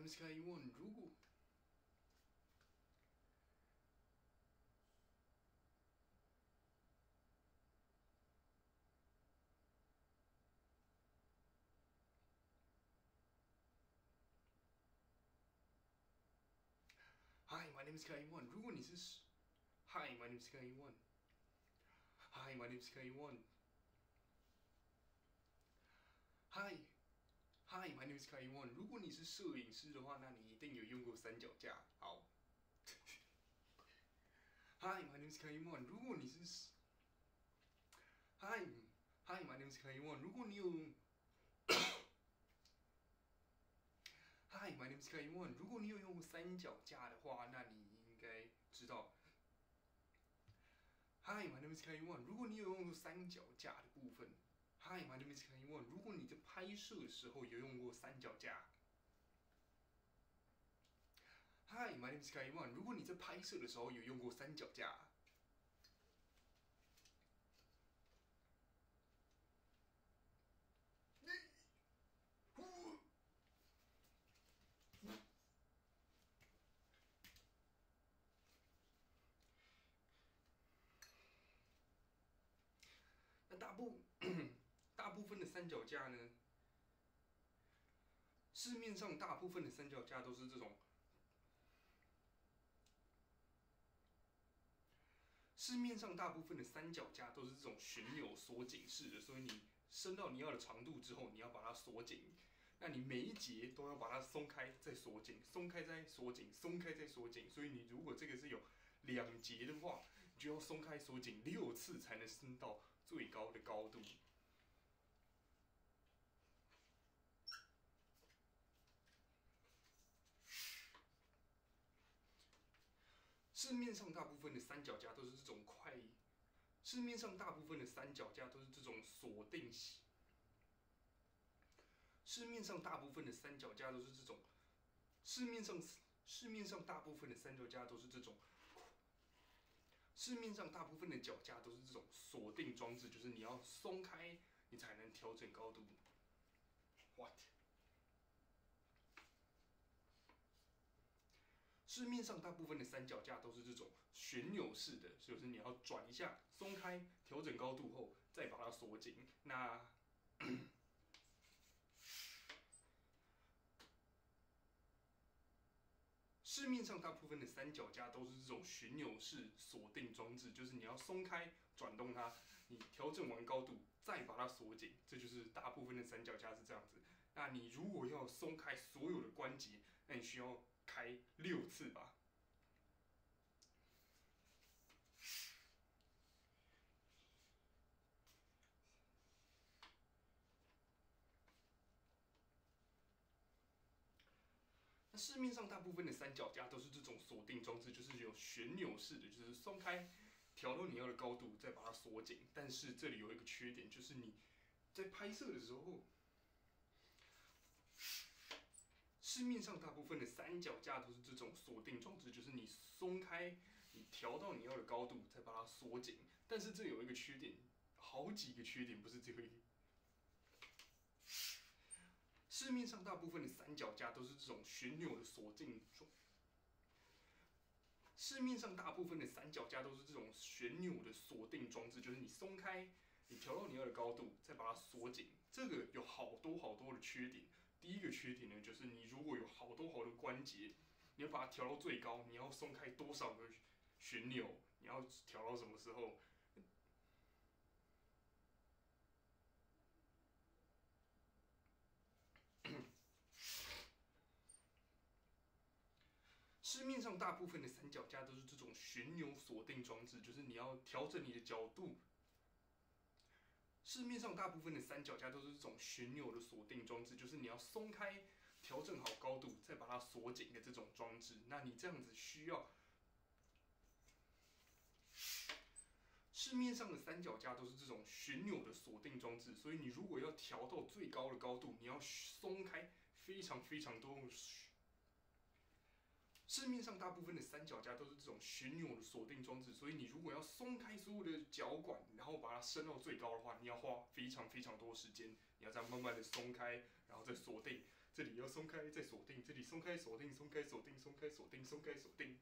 name is Kai One。如果，Hi, my name is Kai One。如果你是，Hi, my name is Kai One。Hi, my name is Kai One。Hi。Hi, my name is Kai One。如果你是摄影师的话，那你一定有用过三脚架。好。Hi, my name is Kai One。如果你是，Hi, Hi, my name is Kai One。如果你有，Hi, my name is Kai One。如果你有用过三脚架的话，那你应该知道。Hi, my name is Kai One。如果你有用过三脚架的部分。Hi, my name is Kai One。如果你在拍摄的时候有用过三脚架，Hi, my name is Kai One。如果你在拍摄的时候有用过三脚架，那大部。分的三脚架呢，市面上大部分的三脚架都是这种，市面上大部分的三脚架都是这种旋钮锁紧式的，所以你伸到你要的长度之后，你要把它锁紧，那你每一节都要把它松开再锁紧，松开再锁紧，松开再锁紧，所以你如果这个是有两节的话，你就要松开锁紧六次才能升到最高的高度。市面上大部分的三脚架都是这种快，市面上大部分的三脚架都是这种锁定式。市面上大部分的三脚架都是这种，市面上市面上大部分的三脚架都是这种，市面上大部分的脚架都是这种锁定装置，就是你要松开，你才能调整高度。What？市面上大部分的三脚架都是这种旋钮式的，就是你要转一下，松开，调整高度后再把它锁紧。那 市面上大部分的三脚架都是这种旋钮式锁定装置，就是你要松开，转动它，你调整完高度再把它锁紧。这就是大部分的三脚架是这样子。那你如果要松开所有的关节，那你需要。开六次吧。那市面上大部分的三脚架都是这种锁定装置，就是有旋钮式的，就是松开，调到你要的高度，再把它锁紧。但是这里有一个缺点，就是你在拍摄的时候。市面上大部分的三脚架都是这种锁定装置，就是你松开，你调到你要的高度，再把它锁紧。但是这有一个缺点，好几个缺点，不是只有一个。市面上大部分的三脚架都是这种旋钮的锁定装。市面上大部分的三脚架都是这种旋钮的锁定装置，就是你松开，你调到你要的高度，再把它锁紧。这个有好多好多的缺点。第一个缺点呢，就是你如果有好多好多关节，你要把它调到最高，你要松开多少个旋钮？你要调到什么时候？市面上大部分的三脚架都是这种旋钮锁定装置，就是你要调整你的角度。市面上大部分的三脚架都是这种旋钮的锁定装置，就是你要松开、调整好高度，再把它锁紧的这种装置。那你这样子需要，市面上的三脚架都是这种旋钮的锁定装置，所以你如果要调到最高的高度，你要松开非常非常多。市面上大部分的三脚架都是这种旋钮的锁定装置，所以你如果要松开所有的脚管，然后把它升到最高的话，你要花非常非常多时间。你要再慢慢的松开，然后再锁定，这这里要松开再锁定，这里松开锁定，松开锁定，松开锁定，松开锁定。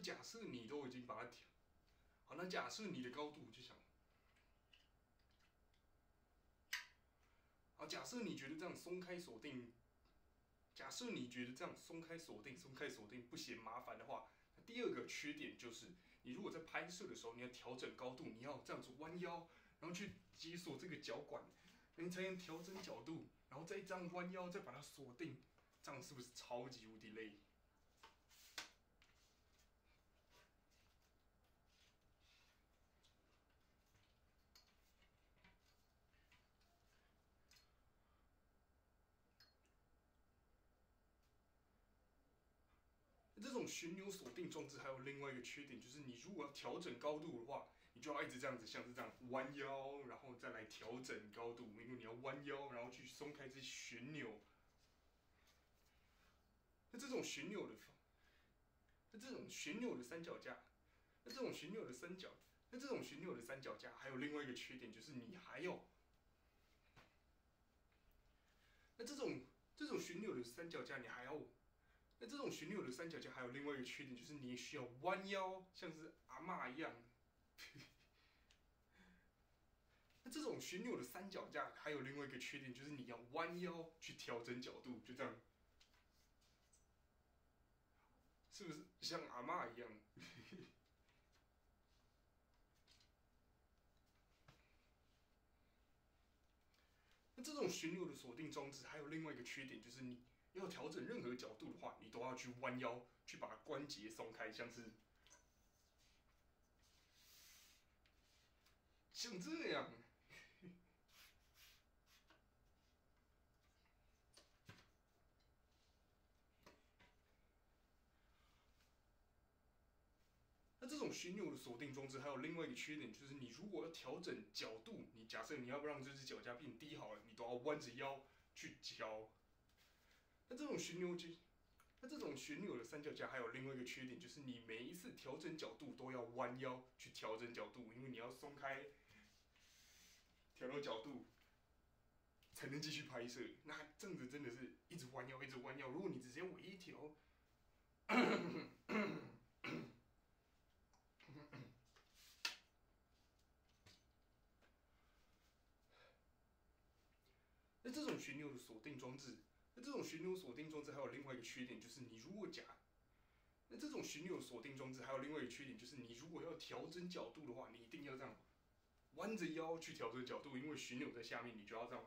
假设你都已经把它调，好，那假设你的高度就想，好，假设你觉得这样松开锁定，假设你觉得这样松开锁定、松开锁定不嫌麻烦的话，那第二个缺点就是，你如果在拍摄的时候，你要调整高度，你要这样子弯腰，然后去解锁这个脚管，你才能调整角度，然后再这样弯腰，再把它锁定，这样是不是超级无敌累？这种旋钮锁定装置还有另外一个缺点，就是你如果要调整高度的话，你就要一直这样子，像是这样弯腰，然后再来调整高度，因为你要弯腰，然后去松开这旋钮。那这种旋钮的，那这种旋钮的三脚架，那这种旋钮的三角，那这种旋钮的三脚架还有另外一个缺点，就是你还要，那这种这种旋钮的三脚架你还要。那这种旋钮的三脚架还有另外一个缺点，就是你需要弯腰，像是阿嬷一样。那这种旋钮的三脚架还有另外一个缺点，就是你要弯腰去调整角度，就这样，是不是像阿嬷一样？那这种旋钮的锁定装置还有另外一个缺点，就是你。要调整任何角度的话，你都要去弯腰，去把关节松开，像是像这样。那这种旋钮的锁定装置还有另外一个缺点，就是你如果要调整角度，你假设你要不让这只脚架变低好了，你都要弯着腰去调。那这种旋钮机，那这种旋钮的三脚架还有另外一个缺点，就是你每一次调整角度都要弯腰去调整角度，因为你要松开，调到角度，才能继续拍摄。那这样子真的是一直弯腰，一直弯腰。如果你直接微调，那这种旋钮的锁定装置。那这种旋钮锁定装置还有另外一个缺点，就是你如果假，那这种旋钮锁定装置还有另外一个缺点，就是你如果要调整角度的话，你一定要这样弯着腰去调整角度，因为旋钮在下面，你就要这样，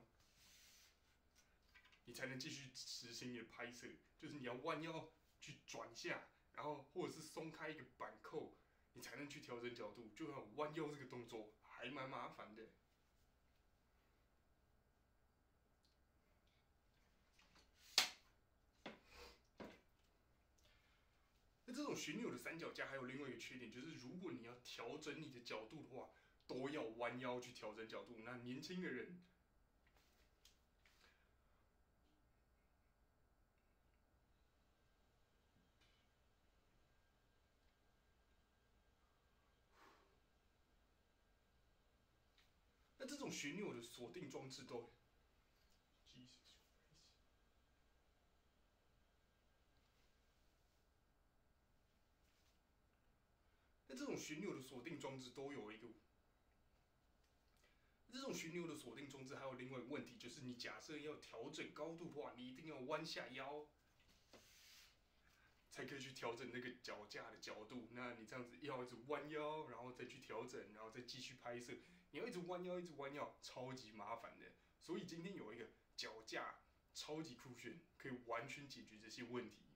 你才能继续实行你的拍摄。就是你要弯腰去转下，然后或者是松开一个板扣，你才能去调整角度。就要弯腰这个动作还蛮麻烦的。种旋钮的三脚架还有另外一个缺点，就是如果你要调整你的角度的话，都要弯腰去调整角度。那年轻的人，那这种旋钮的锁定装置都。那这种旋钮的锁定装置都有一个，这种旋钮的锁定装置还有另外一个问题，就是你假设要调整高度的话，你一定要弯下腰，才可以去调整那个脚架的角度。那你这样子要一直弯腰，然后再去调整，然后再继续拍摄，你要一直弯腰，一直弯腰，超级麻烦的。所以今天有一个脚架超级酷炫，可以完全解决这些问题。